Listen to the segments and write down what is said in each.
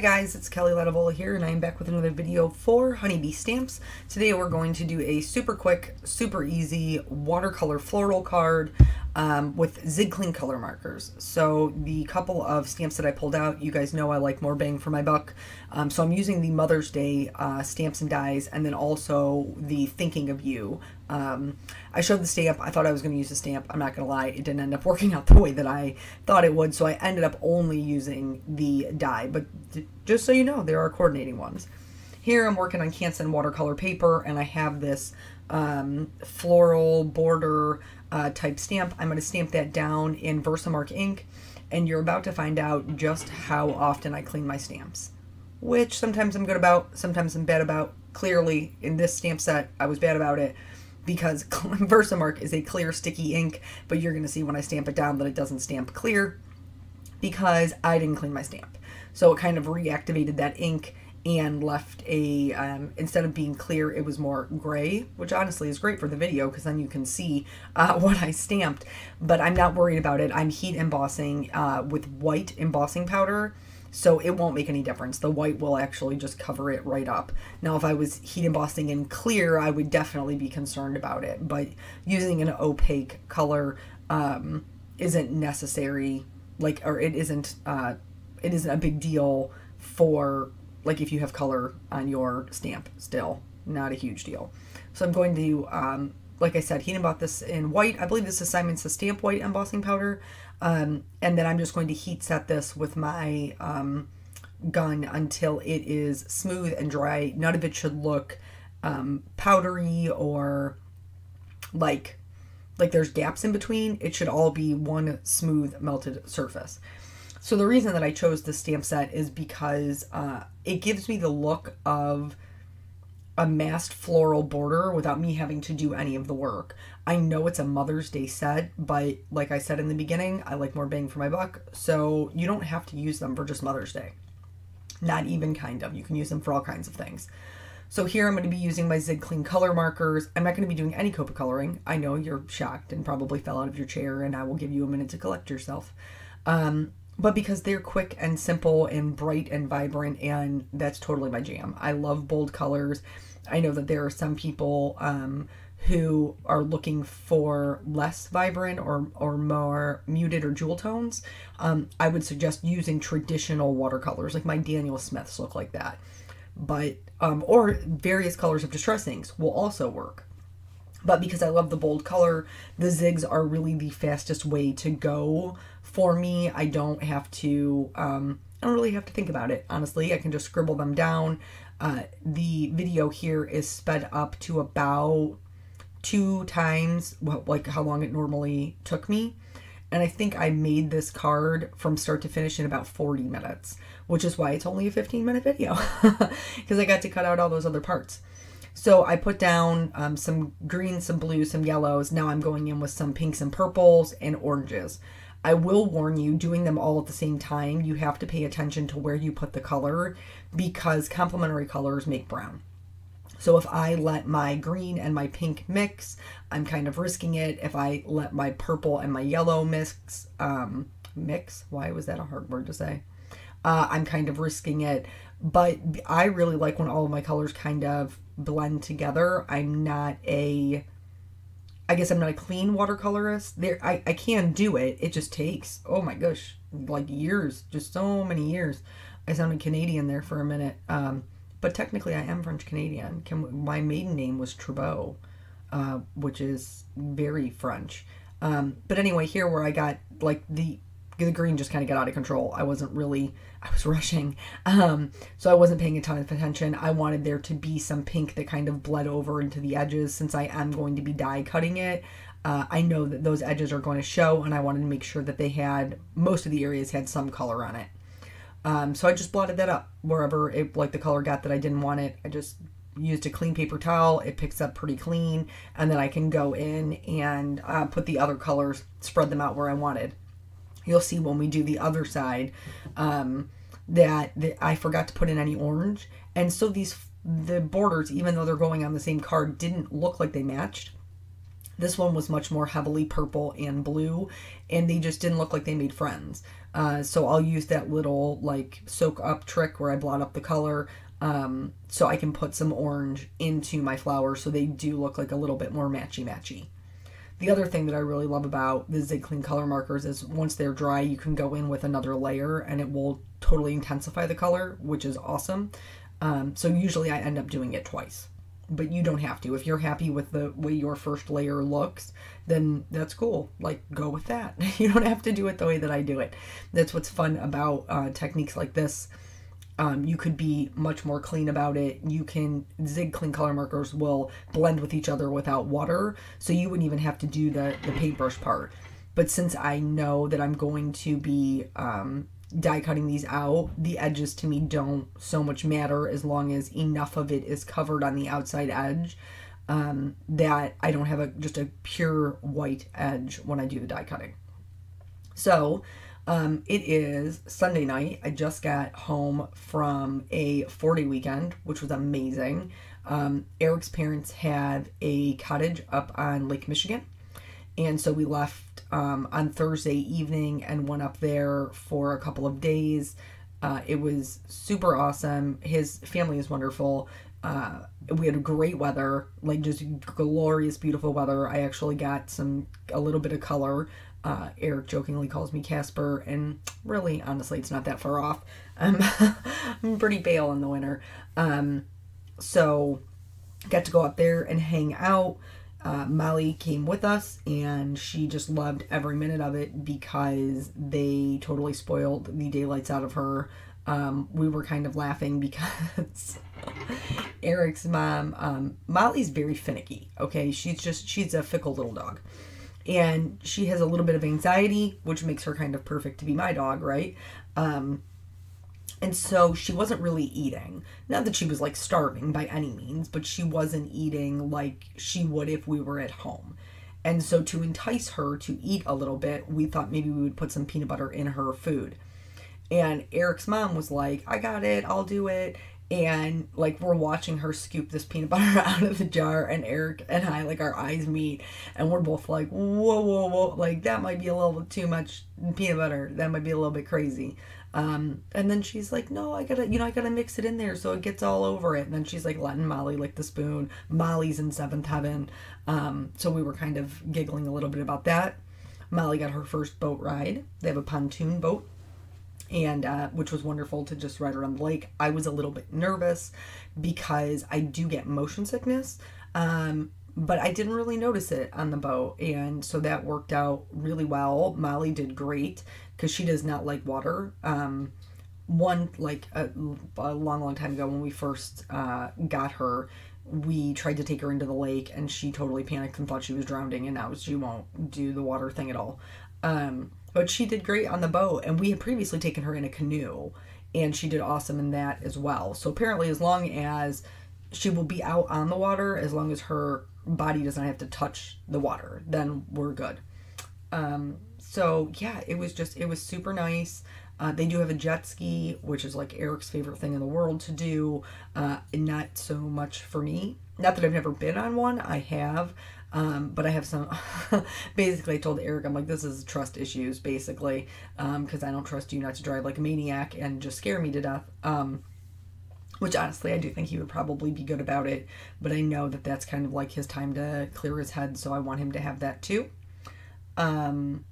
Guys, it's Kelly Lativola here and I'm back with another video for Honey Bee Stamps. Today we're going to do a super quick, super easy watercolor floral card um, with Zig Clean color markers. So the couple of stamps that I pulled out, you guys know I like more bang for my buck. Um, so I'm using the Mother's Day uh, stamps and dies and then also the Thinking of You. Um, I showed the stamp. I thought I was going to use the stamp. I'm not going to lie. It didn't end up working out the way that I thought it would. So I ended up only using the die. But just so you know, there are coordinating ones. Here I'm working on Canson watercolor paper and I have this um, floral border uh, type stamp. I'm going to stamp that down in Versamark ink and you're about to find out just how often I clean my stamps. Which sometimes I'm good about, sometimes I'm bad about. Clearly, in this stamp set, I was bad about it because Versamark is a clear sticky ink, but you're going to see when I stamp it down that it doesn't stamp clear because I didn't clean my stamp. So it kind of reactivated that ink and left a, um, instead of being clear, it was more gray, which honestly is great for the video because then you can see uh, what I stamped. But I'm not worried about it. I'm heat embossing uh, with white embossing powder so it won't make any difference. The white will actually just cover it right up. Now, if I was heat embossing in clear, I would definitely be concerned about it, but using an opaque color um, isn't necessary, like, or it isn't, uh, it isn't a big deal for, like, if you have color on your stamp still, not a huge deal. So I'm going to, um, like I said, heat emboss this in white. I believe this is Simon Says Stamp White embossing powder. Um, and then I'm just going to heat set this with my um, gun until it is smooth and dry. None of it should look um, powdery or like like there's gaps in between. It should all be one smooth melted surface. So the reason that I chose this stamp set is because uh, it gives me the look of a masked floral border without me having to do any of the work. I know it's a Mother's Day set, but like I said in the beginning, I like more bang for my buck, so you don't have to use them for just Mother's Day. Not even kind of. You can use them for all kinds of things. So here I'm going to be using my Zig Clean color markers. I'm not going to be doing any Copic coloring. I know you're shocked and probably fell out of your chair and I will give you a minute to collect yourself. Um, but because they're quick and simple and bright and vibrant and that's totally my jam. I love bold colors. I know that there are some people um, who are looking for less vibrant or, or more muted or jewel tones. Um, I would suggest using traditional watercolors, like my Daniel Smiths look like that. But, um, or various colors of distress inks will also work. But because I love the bold color, the zigs are really the fastest way to go for me. I don't have to, um, I don't really have to think about it, honestly. I can just scribble them down. Uh, the video here is sped up to about two times like how long it normally took me. And I think I made this card from start to finish in about 40 minutes, which is why it's only a 15 minute video because I got to cut out all those other parts. So I put down um, some greens, some blues, some yellows. Now I'm going in with some pinks and purples and oranges. I will warn you, doing them all at the same time, you have to pay attention to where you put the color because complementary colors make brown. So if I let my green and my pink mix, I'm kind of risking it. If I let my purple and my yellow mix, um, mix, why was that a hard word to say? Uh, I'm kind of risking it. But I really like when all of my colors kind of blend together. I'm not a I guess I'm not a clean watercolorist. There, I, I can do it. It just takes, oh my gosh, like years, just so many years. I sounded Canadian there for a minute. Um, but technically I am French Canadian. Can, my maiden name was Trudeau, uh, which is very French. Um, but anyway, here where I got like the the green just kind of got out of control. I wasn't really, I was rushing. Um, so I wasn't paying a ton of attention. I wanted there to be some pink that kind of bled over into the edges since I am going to be die cutting it. Uh, I know that those edges are going to show and I wanted to make sure that they had, most of the areas had some color on it. Um, so I just blotted that up wherever it, like the color got that I didn't want it. I just used a clean paper towel. It picks up pretty clean and then I can go in and uh, put the other colors, spread them out where I wanted you'll see when we do the other side um, that, that I forgot to put in any orange. And so these the borders, even though they're going on the same card, didn't look like they matched. This one was much more heavily purple and blue, and they just didn't look like they made friends. Uh, so I'll use that little like soak up trick where I blot up the color um, so I can put some orange into my flowers so they do look like a little bit more matchy matchy. The other thing that I really love about the Zig Clean color markers is once they're dry, you can go in with another layer and it will totally intensify the color, which is awesome. Um, so usually I end up doing it twice, but you don't have to. If you're happy with the way your first layer looks, then that's cool. Like, go with that. you don't have to do it the way that I do it. That's what's fun about uh, techniques like this um, you could be much more clean about it. You can, Zig Clean color markers will blend with each other without water, so you wouldn't even have to do the, the paintbrush part. But since I know that I'm going to be um, die cutting these out, the edges to me don't so much matter as long as enough of it is covered on the outside edge um, that I don't have a just a pure white edge when I do the die cutting. So um, it is Sunday night. I just got home from a 40 weekend, which was amazing. Um, Eric's parents have a cottage up on Lake Michigan. And so we left um, on Thursday evening and went up there for a couple of days. Uh, it was super awesome. His family is wonderful. Uh, we had great weather, like just glorious, beautiful weather. I actually got some a little bit of color uh, Eric jokingly calls me Casper, and really, honestly, it's not that far off. I'm, I'm pretty pale in the winter. Um, so, got to go up there and hang out. Uh, Molly came with us, and she just loved every minute of it because they totally spoiled the daylights out of her. Um, we were kind of laughing because Eric's mom, um, Molly's very finicky. Okay, she's just she's a fickle little dog and she has a little bit of anxiety, which makes her kind of perfect to be my dog, right? Um, and so she wasn't really eating. Not that she was like starving by any means, but she wasn't eating like she would if we were at home. And so to entice her to eat a little bit, we thought maybe we would put some peanut butter in her food. And Eric's mom was like, I got it, I'll do it and like we're watching her scoop this peanut butter out of the jar and eric and i like our eyes meet and we're both like whoa whoa whoa like that might be a little too much peanut butter. That might be a little bit crazy. Um, and then she's like no i gotta you know i gotta mix it in there so it gets all over it. And then she's like letting molly lick the spoon. Molly's in seventh heaven. Um, so we were kind of giggling a little bit about that. Molly got her first boat ride. They have a pontoon boat and uh, which was wonderful to just ride around the lake. I was a little bit nervous because I do get motion sickness, um, but I didn't really notice it on the boat, and so that worked out really well. Molly did great because she does not like water. Um, one like a, a, long, long time ago when we first uh, got her, we tried to take her into the lake, and she totally panicked and thought she was drowning, and now she won't do the water thing at all. Um, but she did great on the boat, and we had previously taken her in a canoe, and she did awesome in that as well. So apparently, as long as she will be out on the water, as long as her body doesn't have to touch the water, then we're good. Um, so yeah, it was just it was super nice. Uh, they do have a jet ski, which is like Eric's favorite thing in the world to do. Uh, not so much for me. Not that I've never been on one. I have. Um, but I have some. basically, I told Eric, I'm like, this is trust issues, basically, because um, I don't trust you not to drive like a maniac and just scare me to death. Um, which honestly, I do think he would probably be good about it, but I know that that's kind of like his time to clear his head, so I want him to have that too. Um,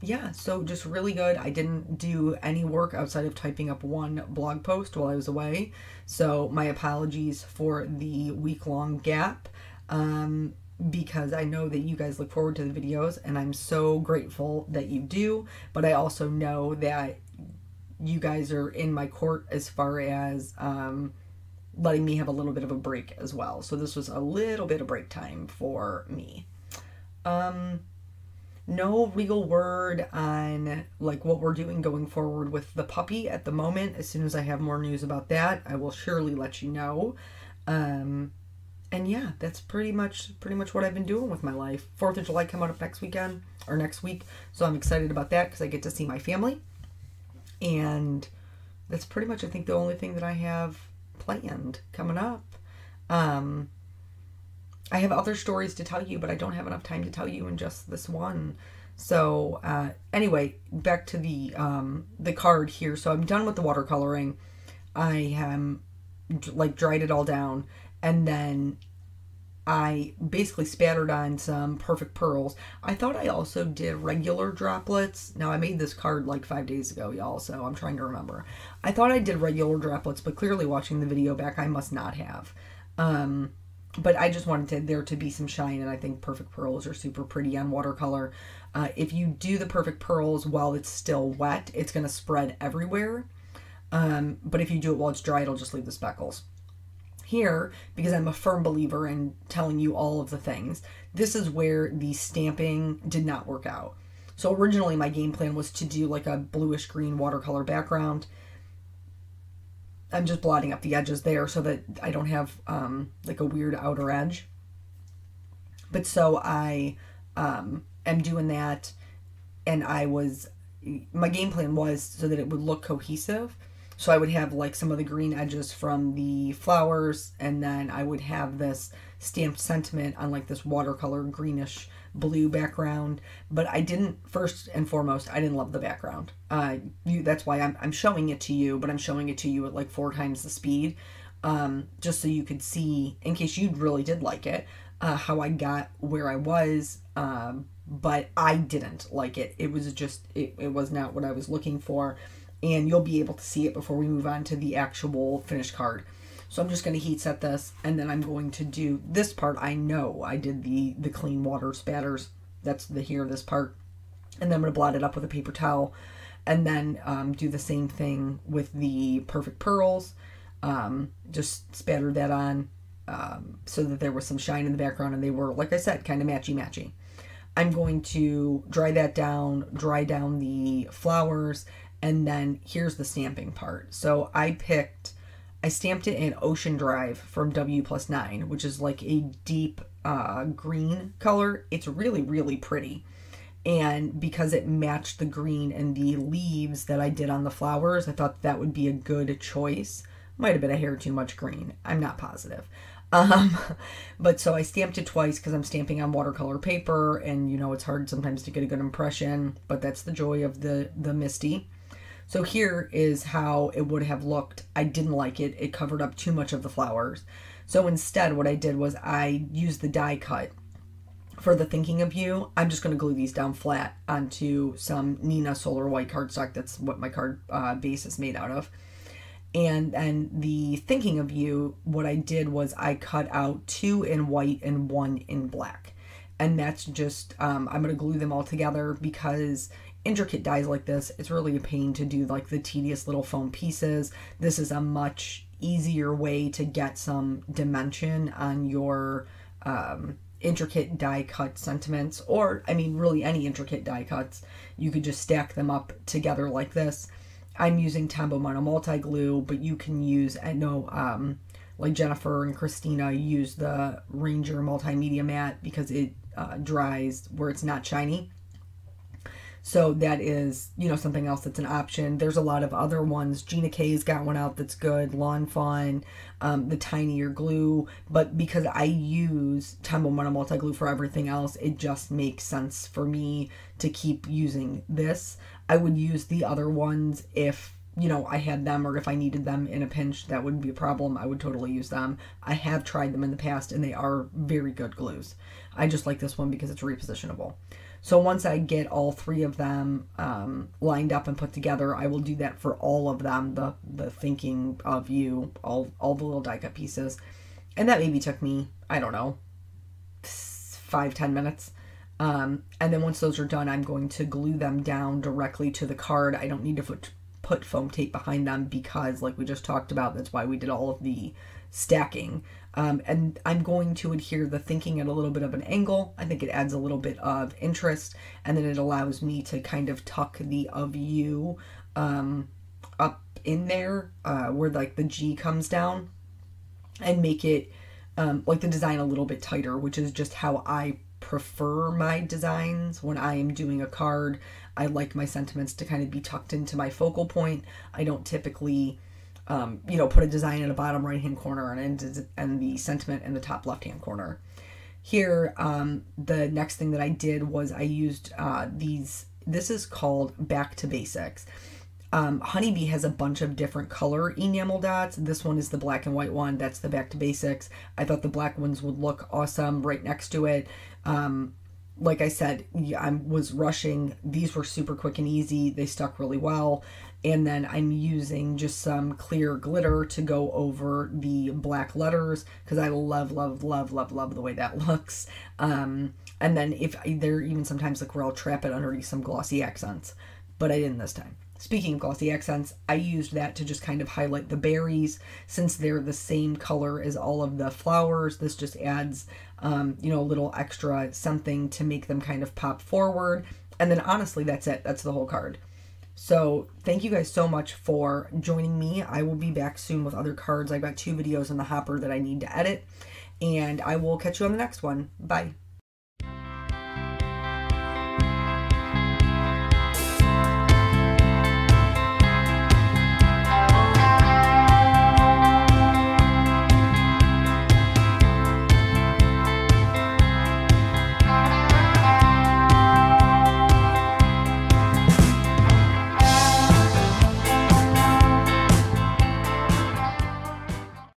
yeah, so just really good. I didn't do any work outside of typing up one blog post while I was away, so my apologies for the week long gap. Um, because I know that you guys look forward to the videos and I'm so grateful that you do, but I also know that you guys are in my court as far as um, letting me have a little bit of a break as well. So this was a little bit of break time for me. Um, no real word on like what we're doing going forward with the puppy at the moment. As soon as I have more news about that, I will surely let you know. Um, and yeah, that's pretty much pretty much what I've been doing with my life. Fourth of July coming up next weekend or next week, so I'm excited about that because I get to see my family, and that's pretty much I think the only thing that I have planned coming up. Um, I have other stories to tell you, but I don't have enough time to tell you in just this one. So uh, anyway, back to the um, the card here. So I'm done with the watercoloring. I am like dried it all down, and then I basically spattered on some perfect pearls. I thought I also did regular droplets. Now I made this card like five days ago, y'all, so I'm trying to remember. I thought I did regular droplets, but clearly watching the video back, I must not have. Um, but I just wanted to, there to be some shine, and I think perfect pearls are super pretty on watercolor. Uh, if you do the perfect pearls while it's still wet, it's going to spread everywhere. Um, but if you do it while it's dry, it'll just leave the speckles here because I'm a firm believer in telling you all of the things. This is where the stamping did not work out. So originally my game plan was to do like a bluish green watercolor background. I'm just blotting up the edges there so that I don't have um, like a weird outer edge. But so I um, am doing that and I was, my game plan was so that it would look cohesive so I would have like some of the green edges from the flowers, and then I would have this stamped sentiment on like this watercolor greenish blue background. But I didn't, first and foremost, I didn't love the background. Uh, you, that's why I'm, I'm showing it to you, but I'm showing it to you at like four times the speed, um, just so you could see, in case you really did like it, uh, how I got where I was. Um, but I didn't like it. It was just, it, it was not what I was looking for and you'll be able to see it before we move on to the actual finished card. So I'm just going to heat set this and then I'm going to do this part. I know I did the, the clean water spatters. That's the here, this part. And then I'm going to blot it up with a paper towel and then um, do the same thing with the perfect pearls. Um, just spatter that on um, so that there was some shine in the background and they were, like I said, kind of matchy-matchy. I'm going to dry that down, dry down the flowers, and then here's the stamping part. So I picked, I stamped it in Ocean Drive from WPlus9, which is like a deep uh, green color. It's really, really pretty. And because it matched the green and the leaves that I did on the flowers, I thought that would be a good choice. Might have been a hair too much green. I'm not positive. Um, but so I stamped it twice because I'm stamping on watercolor paper, and you know it's hard sometimes to get a good impression. But that's the joy of the the MISTI. So here is how it would have looked. I didn't like it. It covered up too much of the flowers. So instead what I did was I used the die cut for the thinking of you. I'm just going to glue these down flat onto some Neenah Solar White cardstock. That's what my card uh, base is made out of. And then the thinking of you, what I did was I cut out two in white and one in black. And that's just, um, I'm going to glue them all together because intricate dies like this, it's really a pain to do like the tedious little foam pieces. This is a much easier way to get some dimension on your um, intricate die cut sentiments, or I mean, really any intricate die cuts. You could just stack them up together like this. I'm using Tombow Mono Multi Glue, but you can use, I know, um, like Jennifer and Christina use the Ranger Multi Medium Matte because it uh, dries where it's not shiny. So that is, you know, something else that's an option. There's a lot of other ones. Gina K's got one out that's good. Lawn Fawn, um, the tinier glue. But because I use Tombow Mono Multi Glue for everything else, it just makes sense for me to keep using this. I would use the other ones if you know, I had them or if I needed them in a pinch, that wouldn't be a problem. I would totally use them. I have tried them in the past and they are very good glues. I just like this one because it's repositionable. So once I get all three of them um, lined up and put together, I will do that for all of them, the, the thinking of you, all, all the little die cut pieces. And that maybe took me, I don't know, five, ten minutes. Um, and then once those are done, I'm going to glue them down directly to the card. I don't need to put, put foam tape behind them because, like we just talked about, that's why we did all of the stacking. Um, and I'm going to adhere the thinking at a little bit of an angle. I think it adds a little bit of interest and then it allows me to kind of tuck the of you um, up in there uh, where like the G comes down and make it um, like the design a little bit tighter, which is just how I prefer my designs when I am doing a card. I like my sentiments to kind of be tucked into my focal point. I don't typically um, you know, put a design in the bottom right hand corner and and the sentiment in the top left hand corner. here, um, the next thing that I did was I used uh, these, this is called Back to Basics. Um, Honey Bee has a bunch of different color enamel dots. This one is the black and white one. That's the Back to Basics. I thought the black ones would look awesome right next to it. Um, like I said, I was rushing. These were super quick and easy. They stuck really well. And then I'm using just some clear glitter to go over the black letters because I love, love, love, love, love the way that looks. Um, and then if there even sometimes like where I'll trap it underneath some glossy accents, but I didn't this time. Speaking of glossy accents, I used that to just kind of highlight the berries since they're the same color as all of the flowers. This just adds, um, you know, a little extra something to make them kind of pop forward. And then honestly, that's it. That's the whole card. So thank you guys so much for joining me. I will be back soon with other cards. I've got two videos in the hopper that I need to edit. And I will catch you on the next one. Bye.